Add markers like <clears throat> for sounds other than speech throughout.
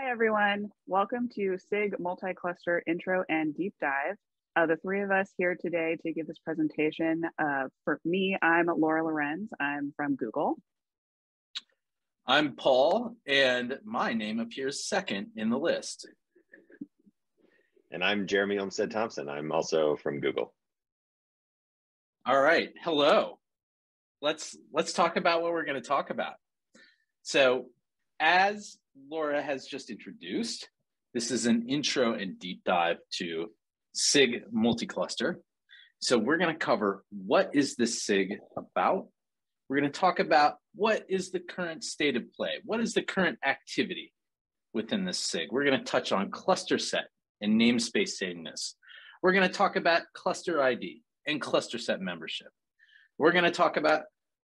Hi, everyone. Welcome to SIG Multi-Cluster Intro and Deep Dive. Uh, the three of us here today to give this presentation. Uh, for me, I'm Laura Lorenz. I'm from Google. I'm Paul, and my name appears second in the list. And I'm Jeremy Olmsted Thompson. I'm also from Google. All right. Hello. Let's let's talk about what we're going to talk about. So, as Laura has just introduced. This is an intro and deep dive to SIG multi-cluster. So we're going to cover what is the SIG about. We're going to talk about what is the current state of play. What is the current activity within the SIG? We're going to touch on cluster set and namespace sameness. We're going to talk about cluster ID and cluster set membership. We're going to talk about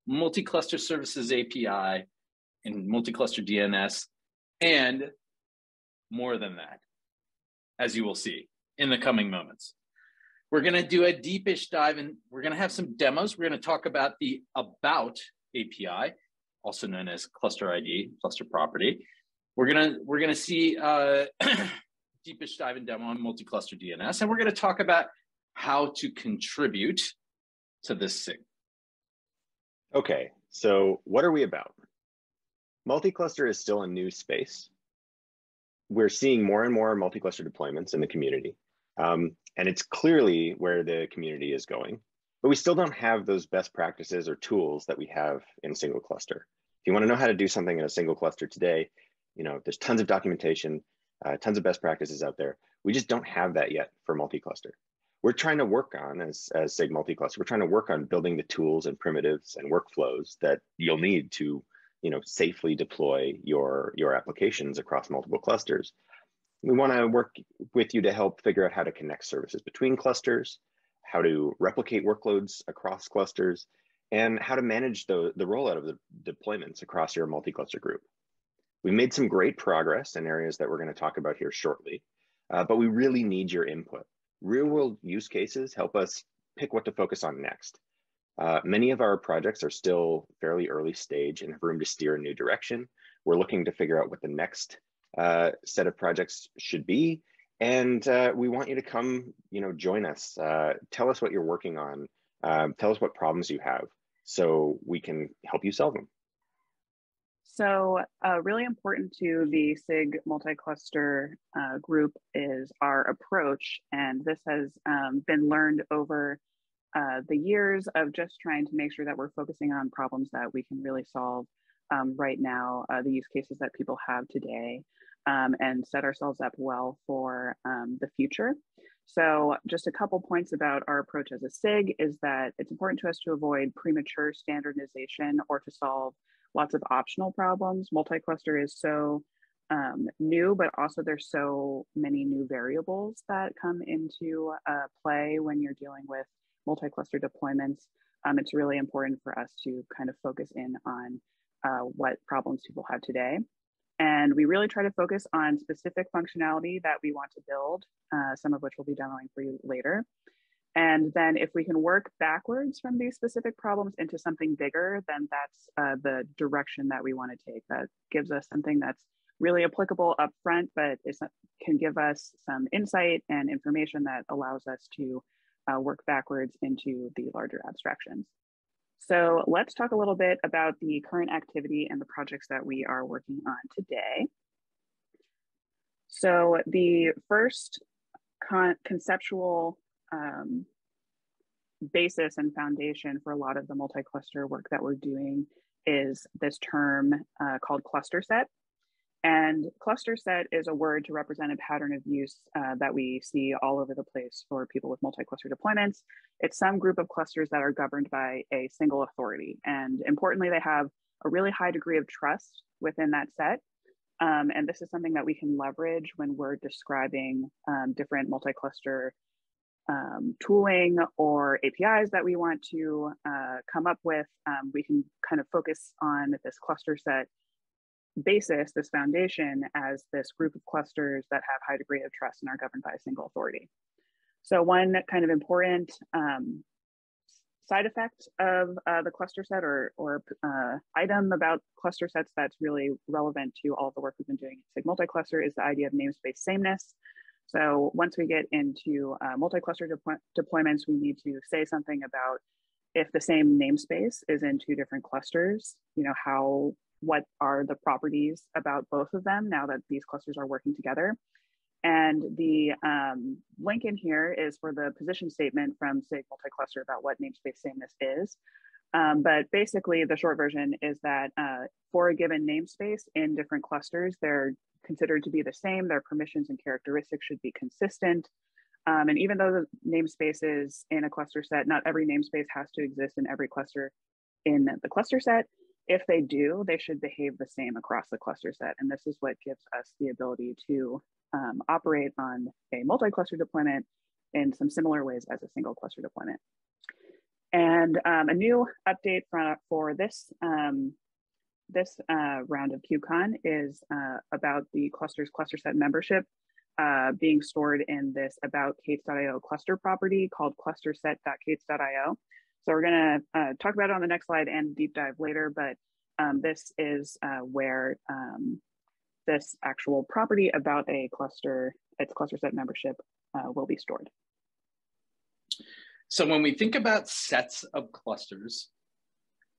multi-cluster services API and multi-cluster DNS and more than that, as you will see in the coming moments. We're going to do a deepish dive and we're going to have some demos. We're going to talk about the About API, also known as Cluster ID, Cluster Property. We're going to we're going to see uh, <clears throat> deepish dive and demo on multi-cluster DNS, and we're going to talk about how to contribute to this SIG. Okay, so what are we about? Multi-cluster is still a new space. We're seeing more and more multi-cluster deployments in the community. Um, and it's clearly where the community is going. But we still don't have those best practices or tools that we have in single cluster. If you want to know how to do something in a single cluster today, you know, there's tons of documentation, uh, tons of best practices out there. We just don't have that yet for multi-cluster. We're trying to work on, as, as SIG multi-cluster, we're trying to work on building the tools and primitives and workflows that you'll need to you know, safely deploy your, your applications across multiple clusters. We want to work with you to help figure out how to connect services between clusters, how to replicate workloads across clusters, and how to manage the, the rollout of the deployments across your multi-cluster group. We made some great progress in areas that we're going to talk about here shortly, uh, but we really need your input. Real world use cases help us pick what to focus on next. Uh, many of our projects are still fairly early stage and have room to steer a new direction. We're looking to figure out what the next uh, set of projects should be. And uh, we want you to come, you know, join us. Uh, tell us what you're working on. Um, tell us what problems you have so we can help you solve them. So uh, really important to the SIG multi-cluster uh, group is our approach. And this has um, been learned over uh, the years of just trying to make sure that we're focusing on problems that we can really solve um, right now, uh, the use cases that people have today, um, and set ourselves up well for um, the future. So just a couple points about our approach as a SIG is that it's important to us to avoid premature standardization or to solve lots of optional problems. Multi-cluster is so um, new, but also there's so many new variables that come into uh, play when you're dealing with multi-cluster deployments, um, it's really important for us to kind of focus in on uh, what problems people have today. And we really try to focus on specific functionality that we want to build, uh, some of which we'll be demoing for you later. And then if we can work backwards from these specific problems into something bigger, then that's uh, the direction that we want to take. That gives us something that's really applicable up front, but it can give us some insight and information that allows us to uh, work backwards into the larger abstractions. So let's talk a little bit about the current activity and the projects that we are working on today. So the first con conceptual um, basis and foundation for a lot of the multi-cluster work that we're doing is this term uh, called cluster set. And cluster set is a word to represent a pattern of use uh, that we see all over the place for people with multi-cluster deployments. It's some group of clusters that are governed by a single authority. And importantly, they have a really high degree of trust within that set. Um, and this is something that we can leverage when we're describing um, different multi-cluster um, tooling or APIs that we want to uh, come up with. Um, we can kind of focus on this cluster set basis, this foundation, as this group of clusters that have high degree of trust and are governed by a single authority. So one kind of important um, side effect of uh, the cluster set or, or uh, item about cluster sets that's really relevant to all the work we've been doing in SIG multi-cluster is the idea of namespace sameness. So once we get into uh, multi-cluster deploy deployments, we need to say something about if the same namespace is in two different clusters, you know, how, what are the properties about both of them now that these clusters are working together. And the um, link in here is for the position statement from SIG multi-cluster about what namespace sameness is. Um, but basically the short version is that uh, for a given namespace in different clusters, they're considered to be the same, their permissions and characteristics should be consistent. Um, and even though the namespaces in a cluster set, not every namespace has to exist in every cluster in the cluster set. If they do, they should behave the same across the cluster set. And this is what gives us the ability to um, operate on a multi-cluster deployment in some similar ways as a single cluster deployment. And um, a new update for, for this, um, this uh, round of KubeCon is uh, about the clusters cluster set membership uh, being stored in this about k8s.io cluster property called clusterset.k8s.io. So we're gonna uh, talk about it on the next slide and deep dive later, but um, this is uh, where um, this actual property about a cluster, its cluster set membership uh, will be stored. So when we think about sets of clusters,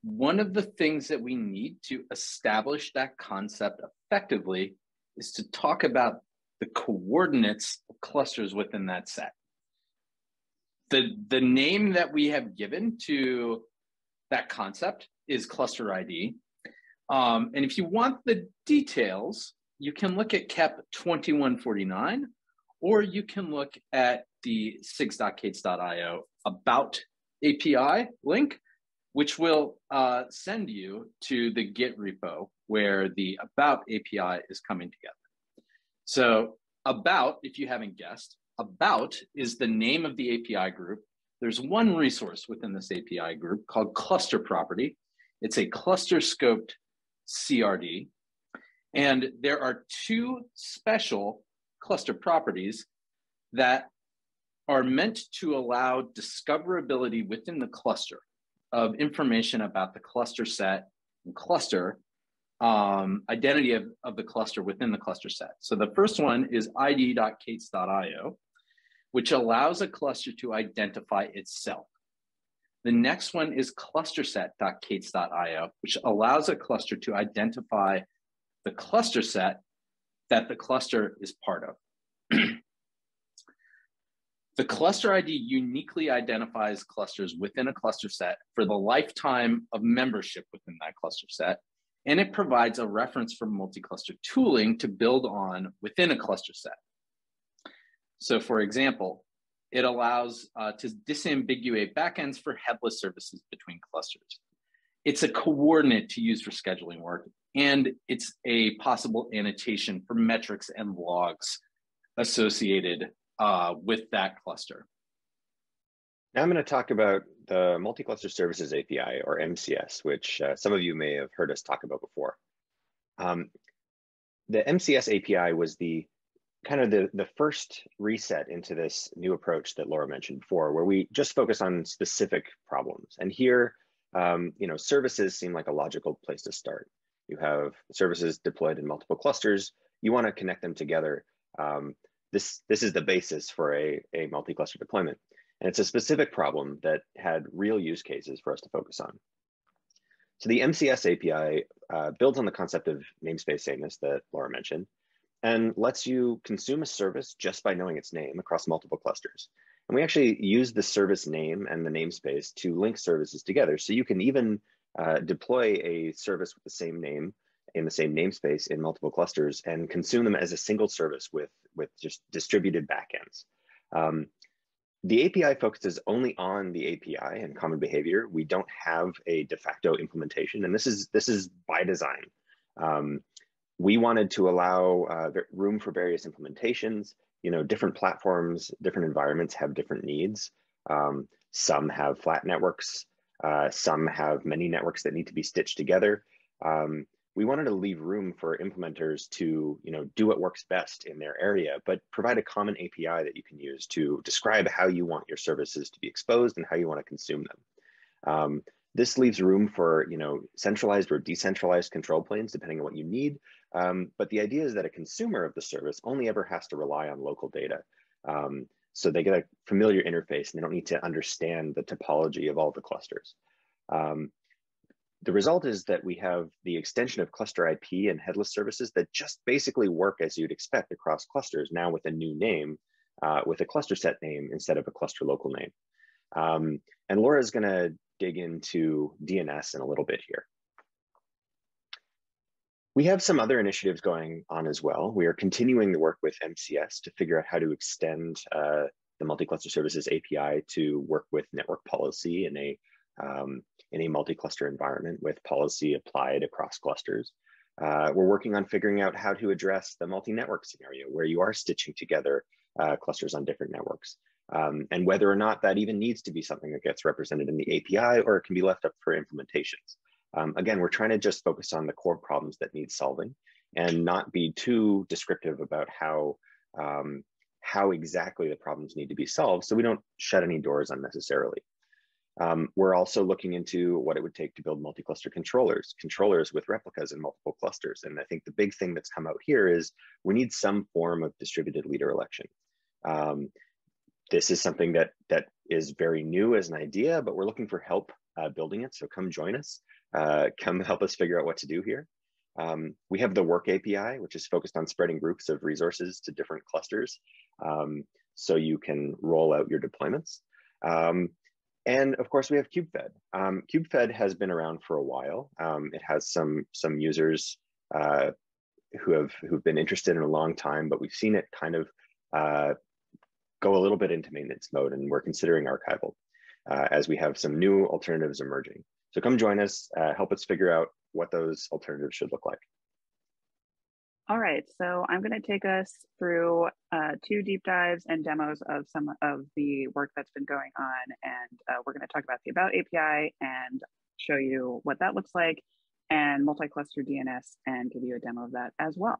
one of the things that we need to establish that concept effectively is to talk about the coordinates of clusters within that set. The, the name that we have given to that concept is cluster ID. Um, and if you want the details, you can look at KEP 2149, or you can look at the sigs.k8s.io about API link, which will uh, send you to the Git repo where the about API is coming together. So about, if you haven't guessed, about is the name of the API group. There's one resource within this API group called cluster property. It's a cluster scoped CRD. And there are two special cluster properties that are meant to allow discoverability within the cluster of information about the cluster set and cluster um, identity of, of the cluster within the cluster set. So the first one is id.k8s.io, which allows a cluster to identify itself. The next one is clusterset.k8s.io, which allows a cluster to identify the cluster set that the cluster is part of. <clears throat> the cluster ID uniquely identifies clusters within a cluster set for the lifetime of membership within that cluster set and it provides a reference for multi-cluster tooling to build on within a cluster set. So for example, it allows uh, to disambiguate backends for headless services between clusters. It's a coordinate to use for scheduling work, and it's a possible annotation for metrics and logs associated uh, with that cluster. Now I'm going to talk about the Multi-Cluster Services API, or MCS, which uh, some of you may have heard us talk about before. Um, the MCS API was the kind of the, the first reset into this new approach that Laura mentioned before, where we just focus on specific problems. And here, um, you know, services seem like a logical place to start. You have services deployed in multiple clusters. You want to connect them together. Um, this, this is the basis for a, a multi-cluster deployment. And it's a specific problem that had real use cases for us to focus on. So the MCS API uh, builds on the concept of namespace sameness that Laura mentioned and lets you consume a service just by knowing its name across multiple clusters. And we actually use the service name and the namespace to link services together. So you can even uh, deploy a service with the same name in the same namespace in multiple clusters and consume them as a single service with, with just distributed backends. Um, the API focuses only on the API and common behavior. We don't have a de facto implementation, and this is this is by design. Um, we wanted to allow uh, room for various implementations. You know, different platforms, different environments have different needs. Um, some have flat networks. Uh, some have many networks that need to be stitched together. Um, we wanted to leave room for implementers to you know do what works best in their area but provide a common api that you can use to describe how you want your services to be exposed and how you want to consume them Um, this leaves room for you know centralized or decentralized control planes depending on what you need. Um, but the idea is that a consumer of the service only ever has to rely on local data. Um, so they get a familiar interface and they don't need to understand the topology of all the clusters. Um, the result is that we have the extension of cluster IP and headless services that just basically work as you'd expect across clusters now with a new name, uh, with a cluster set name instead of a cluster local name. Um, and Laura is gonna dig into DNS in a little bit here. We have some other initiatives going on as well. We are continuing the work with MCS to figure out how to extend uh, the multi-cluster services API to work with network policy in a um, in a multi-cluster environment with policy applied across clusters. Uh, we're working on figuring out how to address the multi-network scenario where you are stitching together uh, clusters on different networks. Um, and whether or not that even needs to be something that gets represented in the API or it can be left up for implementations. Um, again, we're trying to just focus on the core problems that need solving and not be too descriptive about how, um, how exactly the problems need to be solved so we don't shut any doors unnecessarily. Um, we're also looking into what it would take to build multi-cluster controllers, controllers with replicas in multiple clusters. And I think the big thing that's come out here is we need some form of distributed leader election. Um, this is something that that is very new as an idea, but we're looking for help uh, building it. So come join us, uh, come help us figure out what to do here. Um, we have the work API, which is focused on spreading groups of resources to different clusters. Um, so you can roll out your deployments. Um, and of course, we have KubeFed. Um, KubeFed has been around for a while. Um, it has some some users uh, who have who've been interested in a long time, but we've seen it kind of uh, go a little bit into maintenance mode, and we're considering archival uh, as we have some new alternatives emerging. So come join us, uh, help us figure out what those alternatives should look like. All right, so I'm going to take us through uh, two deep dives and demos of some of the work that's been going on. And uh, we're going to talk about the About API and show you what that looks like and multi-cluster DNS and give you a demo of that as well.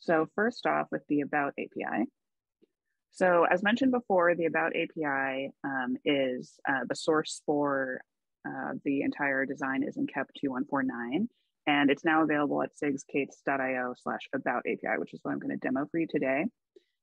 So first off with the About API. So as mentioned before, the About API um, is uh, the source for uh, the entire design is in KEP 2149 and it's now available at sigs.k8s.io slash about API, which is what I'm going to demo for you today.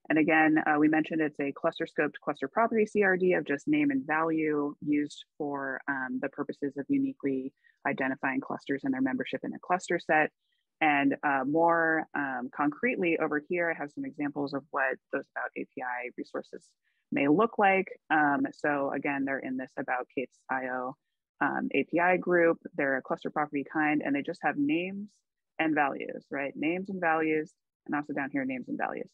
And again, uh, we mentioned it's a cluster scoped cluster property CRD of just name and value used for um, the purposes of uniquely identifying clusters and their membership in a cluster set. And uh, more um, concretely over here, I have some examples of what those about API resources may look like. Um, so again, they're in this about k8s.io um, API group, they're a cluster property kind, and they just have names and values, right? Names and values, and also down here, names and values.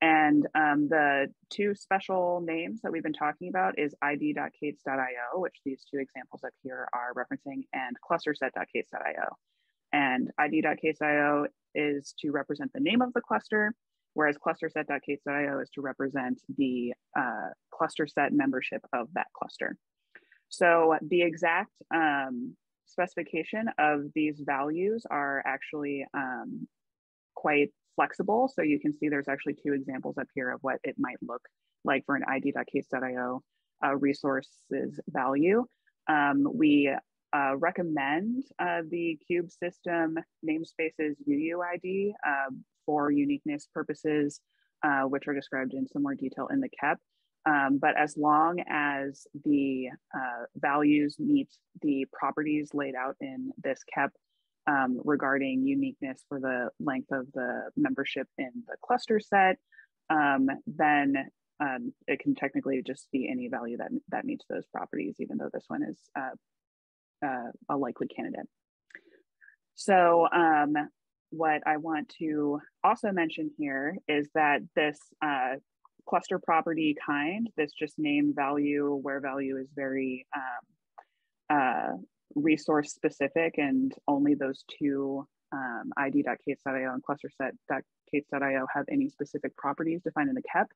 And um, the two special names that we've been talking about is id.k8s.io, which these two examples up here are referencing, and clusterset.k8s.io. And id.k8s.io is to represent the name of the cluster, whereas clusterset.k8s.io is to represent the uh, cluster set membership of that cluster. So the exact um, specification of these values are actually um, quite flexible. So you can see there's actually two examples up here of what it might look like for an id.k8s.io uh, resources value. Um, we uh, recommend uh, the kube system namespaces UUID uh, for uniqueness purposes, uh, which are described in some more detail in the KEP. Um, but as long as the uh, values meet the properties laid out in this KEP um, regarding uniqueness for the length of the membership in the cluster set, um, then um, it can technically just be any value that, that meets those properties, even though this one is uh, a likely candidate. So um, what I want to also mention here is that this uh, cluster property kind this just name value where value is very um, uh, resource specific and only those two um, id.k8s.io and clusterset.k8s.io have any specific properties defined in the KEP.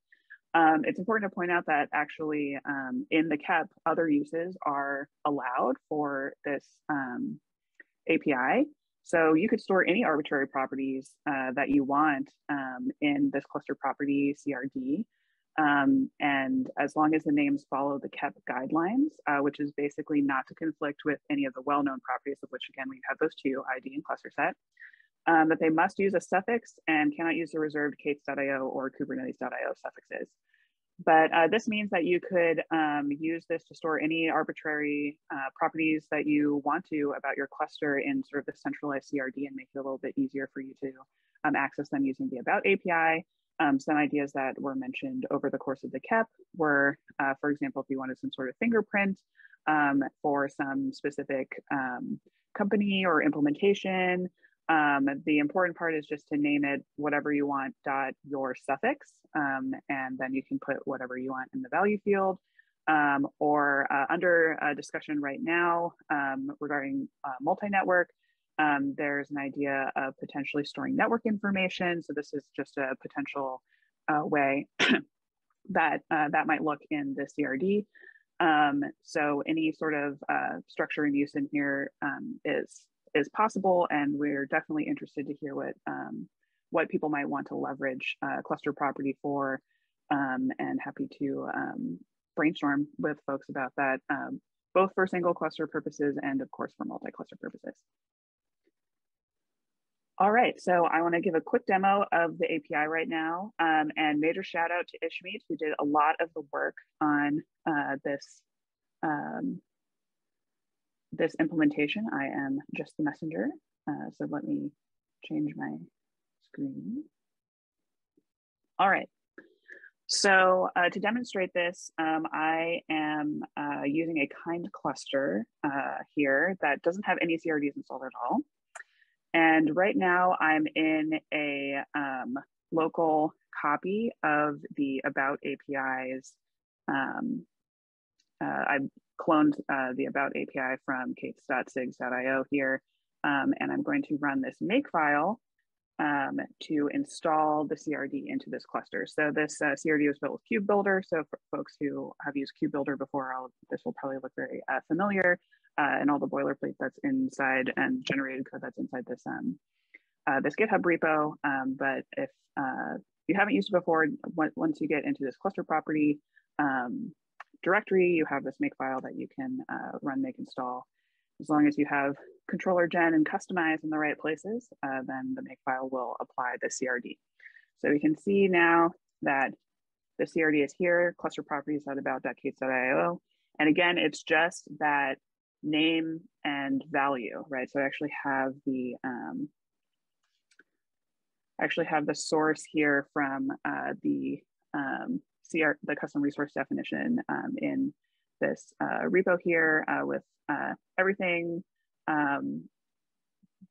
Um, it's important to point out that actually um, in the KEP, other uses are allowed for this um, API. So you could store any arbitrary properties uh, that you want um, in this cluster property CRD. Um, and as long as the names follow the KEP guidelines, uh, which is basically not to conflict with any of the well-known properties of which again, we have those two, ID and cluster set, um, that they must use a suffix and cannot use the reserved k8s.io or kubernetes.io suffixes. But uh, this means that you could um, use this to store any arbitrary uh, properties that you want to about your cluster in sort of the centralized CRD and make it a little bit easier for you to um, access them using the About API. Um, some ideas that were mentioned over the course of the KEP were, uh, for example, if you wanted some sort of fingerprint um, for some specific um, company or implementation, um, the important part is just to name it whatever you want dot your suffix, um, and then you can put whatever you want in the value field. Um, or uh, under a discussion right now um, regarding uh, multi-network, um, there's an idea of potentially storing network information. So this is just a potential uh, way <coughs> that uh, that might look in the CRD. Um, so any sort of uh, structure and use in here is is possible, and we're definitely interested to hear what um, what people might want to leverage uh, cluster property for, um, and happy to um, brainstorm with folks about that, um, both for single cluster purposes and of course for multi-cluster purposes. All right, so I want to give a quick demo of the API right now, um, and major shout out to Ishmeet who did a lot of the work on uh, this um, this implementation, I am just the messenger. Uh, so let me change my screen. All right. So uh, to demonstrate this, um, I am uh, using a kind cluster uh, here that doesn't have any CRDs installed at all. And right now I'm in a um, local copy of the About APIs. Um, uh, I cloned uh, the about API from k8s.sigs.io here, um, and I'm going to run this makefile um, to install the CRD into this cluster. So this uh, CRD was built with Kube Builder. So for folks who have used Kube Builder before, this will probably look very uh, familiar uh, and all the boilerplate that's inside and generated code that's inside this um, uh, this GitHub repo. Um, but if uh, you haven't used it before, once you get into this cluster property, um, directory, you have this makefile that you can uh, run make install. As long as you have controller gen and kustomize in the right places, uh, then the makefile will apply the CRD. So we can see now that the CRD is here, cluster properties at about.k8s.io. And again, it's just that name and value, right? So I actually have the um, actually have the source here from uh, the um, our, the custom resource definition um, in this uh, repo here uh, with uh, everything um,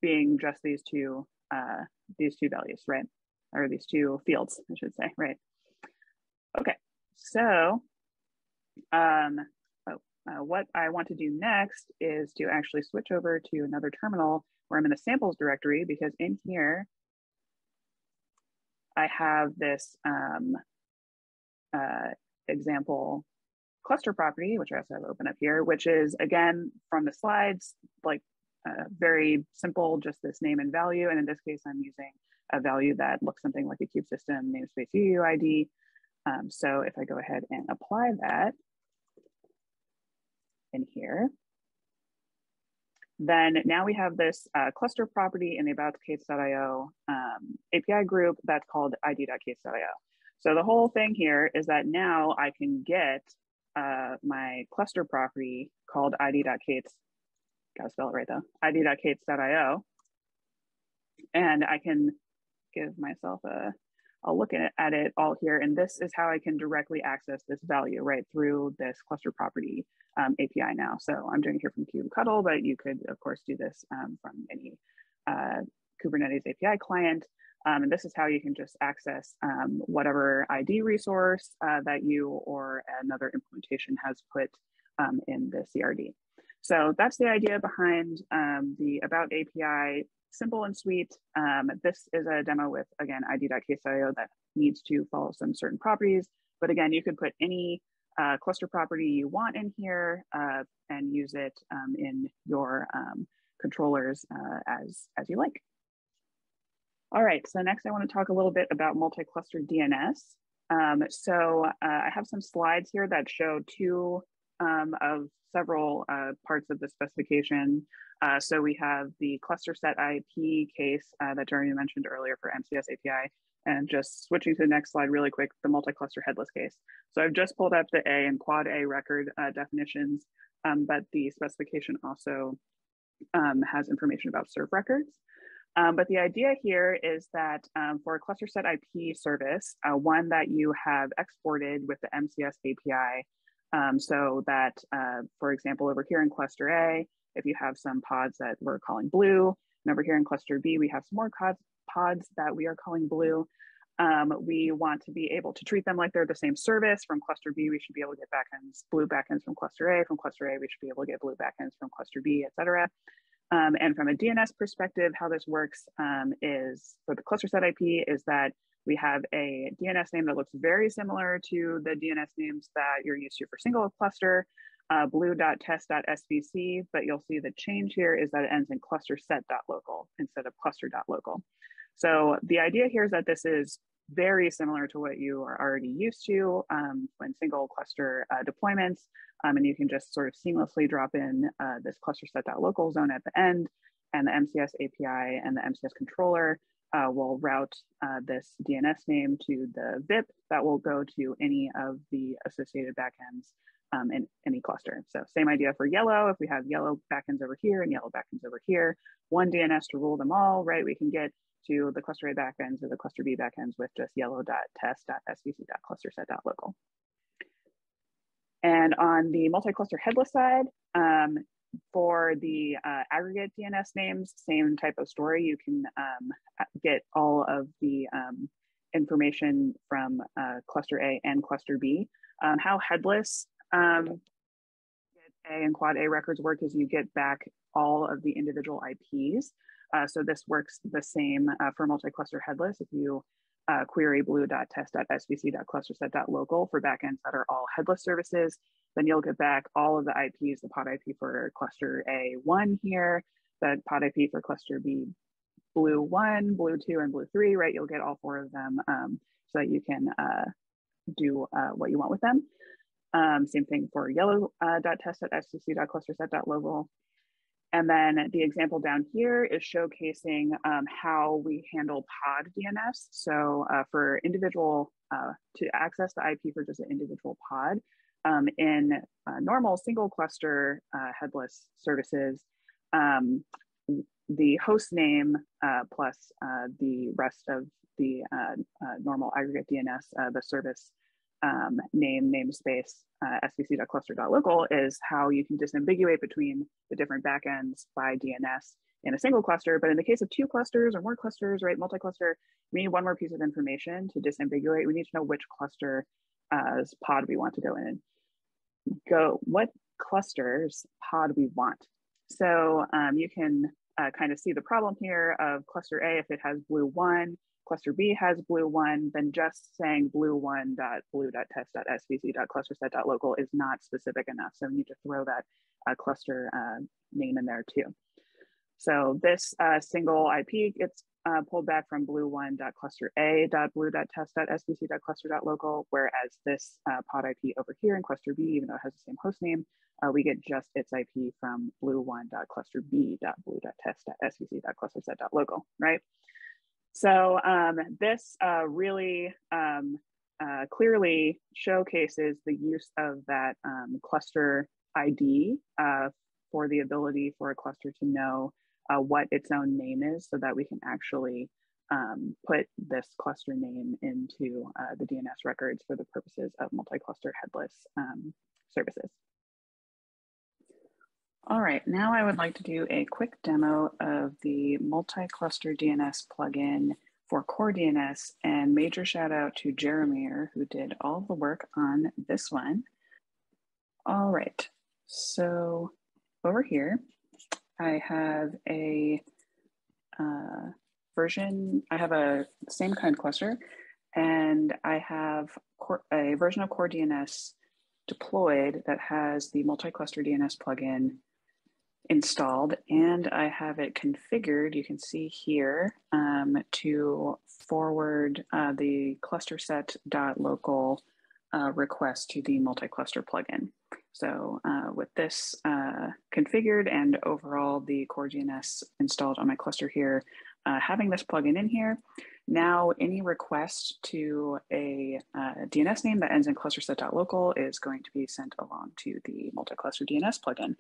being just these two uh, these two values, right? Or these two fields, I should say, right? Okay, so um, oh, uh, what I want to do next is to actually switch over to another terminal where I'm in the samples directory because in here I have this um, uh, example cluster property, which I also have open up here, which is again from the slides, like uh, very simple, just this name and value. And in this case, I'm using a value that looks something like a kube system namespace UUID. Um, so if I go ahead and apply that in here, then now we have this uh, cluster property in the about k8s.io um, API group that's called id.k8s.io. So the whole thing here is that now I can get uh, my cluster property called id.k8s, gotta spell it right though, id.k8s.io. And I can give myself a, I'll look at it, at it all here. And this is how I can directly access this value right through this cluster property um, API now. So I'm doing it here from kubectl, but you could of course do this um, from any uh, Kubernetes API client. Um, and this is how you can just access um, whatever ID resource uh, that you or another implementation has put um, in the CRD. So that's the idea behind um, the About API, simple and sweet. Um, this is a demo with, again, id.k8s.io that needs to follow some certain properties. But again, you could put any uh, cluster property you want in here uh, and use it um, in your controllers uh, as, as you like. All right, so next I want to talk a little bit about multi-cluster DNS. Um, so uh, I have some slides here that show two um, of several uh, parts of the specification. Uh, so we have the cluster set IP case uh, that Jeremy mentioned earlier for MCS API, and just switching to the next slide really quick, the multi-cluster headless case. So I've just pulled up the A and quad A record uh, definitions, um, but the specification also um, has information about SRV records. Um, but the idea here is that um, for a cluster set IP service, uh, one that you have exported with the MCS API, um, so that, uh, for example, over here in cluster A, if you have some pods that we're calling blue, and over here in cluster B, we have some more pods, that we are calling blue. Um, we want to be able to treat them like they're the same service. From cluster B, we should be able to get backends, blue backends from cluster A. From cluster A, we should be able to get blue backends from cluster B, et cetera. Um, and from a DNS perspective, how this works um, is for the cluster set IP is that we have a DNS name that looks very similar to the DNS names that you're used to for single cluster, uh, blue.test.svc, but you'll see the change here is that it ends in cluster set.local instead of cluster.local. So the idea here is that this is very similar to what you are already used to um, when single cluster uh, deployments. Um, and you can just sort of seamlessly drop in uh, this cluster set.local zone at the end and the MCS API and the MCS controller uh, will route uh, this DNS name to the VIP that will go to any of the associated backends um, in any cluster. So same idea for yellow. If we have yellow backends over here and yellow backends over here, one DNS to rule them all, right? We can get to the cluster A backends or the cluster B backends with just yellow.test.svc.clusterset.local. And on the multi-cluster headless side, um, for the uh, aggregate DNS names, same type of story. You can um, get all of the um, information from uh, cluster A and cluster B. Um, how headless um, A and quad A records work is you get back all of the individual IPs. Uh, so this works the same uh, for multi-cluster headless. If you uh, query blue.test.svc.clusterset.local for backends that are all headless services, then you'll get back all of the IPs, the pod IP for cluster A1 here, the pod IP for cluster B blue one, blue two, and blue three, right? You'll get all four of them um, so that you can uh, do uh, what you want with them. Um, same thing for yellow.test.svc.clusterset.local. And then the example down here is showcasing um, how we handle pod DNS. So uh, for individual, uh, to access the IP for just an individual pod, um, in uh, normal single cluster uh, headless services, um, the host name uh, plus uh, the rest of the normal aggregate DNS, the service um, name, namespace, uh, svc.cluster.local is how you can disambiguate between the different backends by DNS in a single cluster. But in the case of two clusters or more clusters, right, multi-cluster, we need one more piece of information to disambiguate. We need to know which cluster uh, pod we want to go in. Go, what clusters pod we want. So um, you can uh, kind of see the problem here of cluster A, if it has blue one, cluster B has blue one, then just saying blue one dot blue dot test dot svc dot cluster set dot local is not specific enough. So we need to throw that uh, cluster uh, name in there too. So this uh, single IP gets uh, pulled back from blue one dot cluster A dot blue dot test dot svc dot cluster dot local, whereas this uh, pod IP over here in cluster B, even though it has the same host name, uh, we get just its IP from blue one dot cluster B dot blue dot test dot svc dot cluster set dot local, right? So um, this uh, really um, uh, clearly showcases the use of that um, cluster ID uh, for the ability for a cluster to know uh, what its own name is so that we can actually um, put this cluster name into uh, the DNS records for the purposes of multi-cluster headless um, services. All right, now I would like to do a quick demo of the multi-cluster DNS plugin for Core DNS and major shout out to Jeremier who did all the work on this one. All right, so over here, I have a uh, version, I have a same kind cluster and I have a version of Core DNS deployed that has the multi-cluster DNS plugin installed and I have it configured, you can see here, um, to forward uh, the cluster set dot local uh, request to the multi-cluster plugin. So uh, with this uh, configured and overall the core DNS installed on my cluster here, uh, having this plugin in here, now any request to a uh, DNS name that ends in cluster clusterset.local is going to be sent along to the multi-cluster DNS plugin.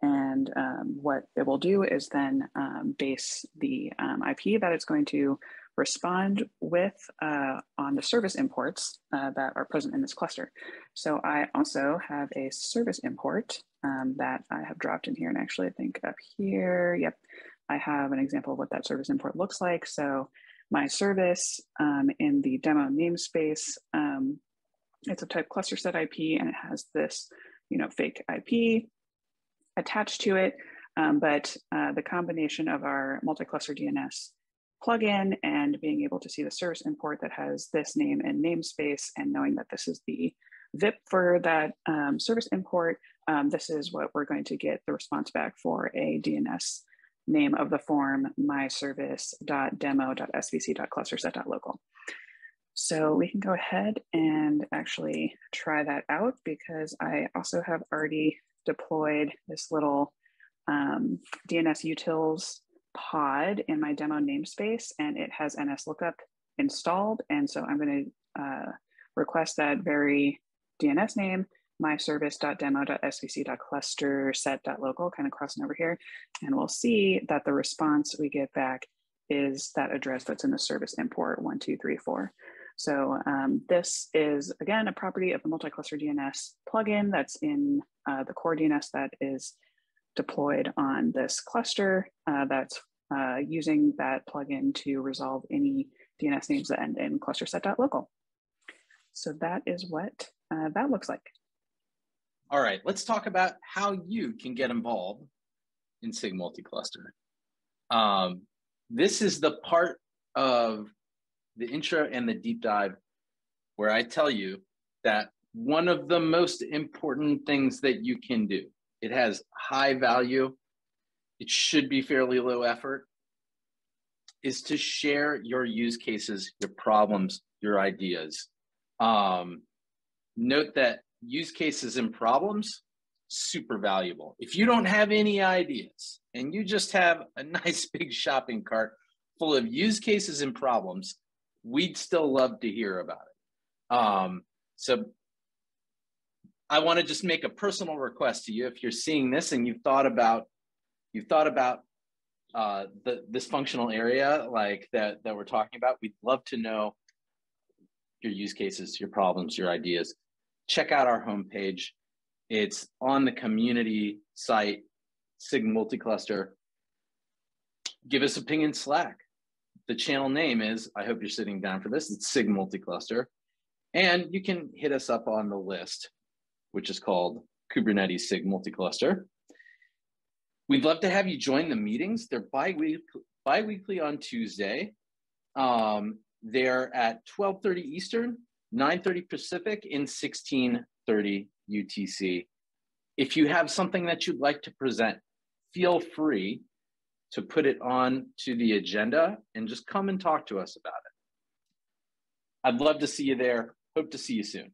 And um, what it will do is then um, base the um, IP that it's going to respond with uh, on the service imports uh, that are present in this cluster. So I also have a service import um, that I have dropped in here. And actually I think up here, yep, I have an example of what that service import looks like. So my service um, in the demo namespace, um, it's a type cluster set IP and it has this, you know, fake IP attached to it. Um, but uh, the combination of our multi-cluster DNS plugin and being able to see the service import that has this name and namespace and knowing that this is the VIP for that um, service import, um, this is what we're going to get the response back for a DNS name of the form myservice.demo.svc.clusterset.local. So we can go ahead and actually try that out because I also have already deployed this little um, DNS utils pod in my demo namespace and it has NSLOOKUP installed. And so I'm going to uh, request that very DNS name, my service.demo.svc.cluster set.local, kind of crossing over here. And we'll see that the response we get back is that address that's in the service import 1234. So um, this is, again, a property of the multi-cluster DNS plugin that's in uh, the core DNS that is deployed on this cluster uh, that's uh, using that plugin to resolve any DNS names that end in cluster set.local. So that is what uh, that looks like. All right, let's talk about how you can get involved in SIG multi-cluster. Um, this is the part of the intro and the deep dive where I tell you that one of the most important things that you can do it has high value. It should be fairly low effort. Is to share your use cases, your problems, your ideas. Um, note that use cases and problems super valuable. If you don't have any ideas and you just have a <laughs> nice big shopping cart full of use cases and problems, we'd still love to hear about it. Um, so I want to just make a personal request to you. If you're seeing this and you've thought about, you've thought about uh, the this functional area like that that we're talking about, we'd love to know your use cases, your problems, your ideas. Check out our homepage. It's on the community site, SIG Multicluster. Give us a ping in Slack. The channel name is, I hope you're sitting down for this, it's SIG Multicluster. And you can hit us up on the list which is called Kubernetes SIG multi-cluster. We'd love to have you join the meetings. They're bi-weekly, bi-weekly on Tuesday. Um, they're at 12.30 Eastern, 9.30 Pacific, and 16.30 UTC. If you have something that you'd like to present, feel free to put it on to the agenda and just come and talk to us about it. I'd love to see you there. Hope to see you soon.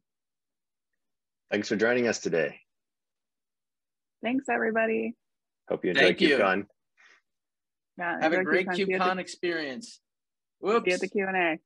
Thanks for joining us today. Thanks, everybody. Hope you enjoyed KubeCon. Yeah, Have a great KubeCon, KubeCon experience. Whoops. See you at the Q&A.